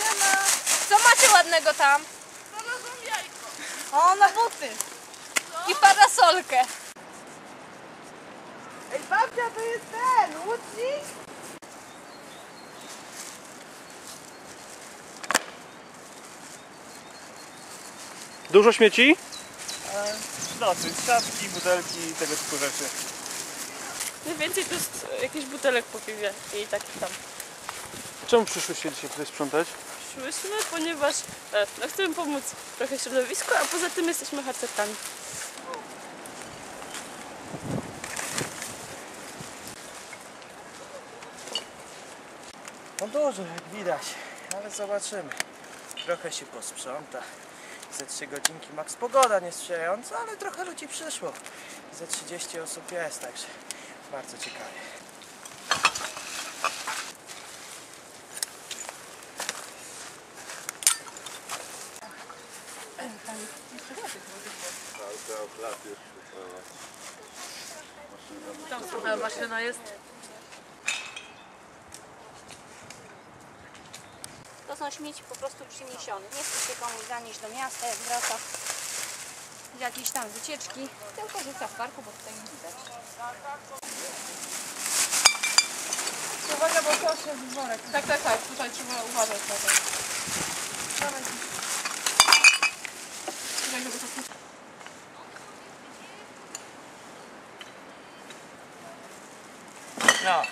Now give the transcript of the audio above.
Siema. Co macie ładnego tam? Znalazłam jajko. O, na buty. I parasolkę. Ej, babcia, to jest ten, łucznik? Dużo śmieci? Dosyć, siatki, butelki i tego typu rzeczy. Najwięcej to jest jakiś butelek po piwie i takich tam. Czemu przyszłyście dzisiaj tutaj sprzątać? Szłyśmy, ponieważ e, no, chcemy pomóc trochę środowisku, a poza tym jesteśmy harcerkami. No dużo, jak widać, ale zobaczymy. Trochę się posprząta. Ze 3 godzinki max pogoda nie sprzyjająca, ale trochę ludzi przyszło. Ze 30 osób jest, także bardzo ciekawie. Maszyna jest. To są śmieci po prostu przyniesione. Nie chce się komuś zanieść do miasta, jak wraca z jakiejś tam wycieczki, tylko rzuca w parku, bo tutaj nie widać. Uwaga, bo to się worek. Tak, tak, tak, tutaj trzeba uważać na to. Dawaj. Czekaj, żeby to No,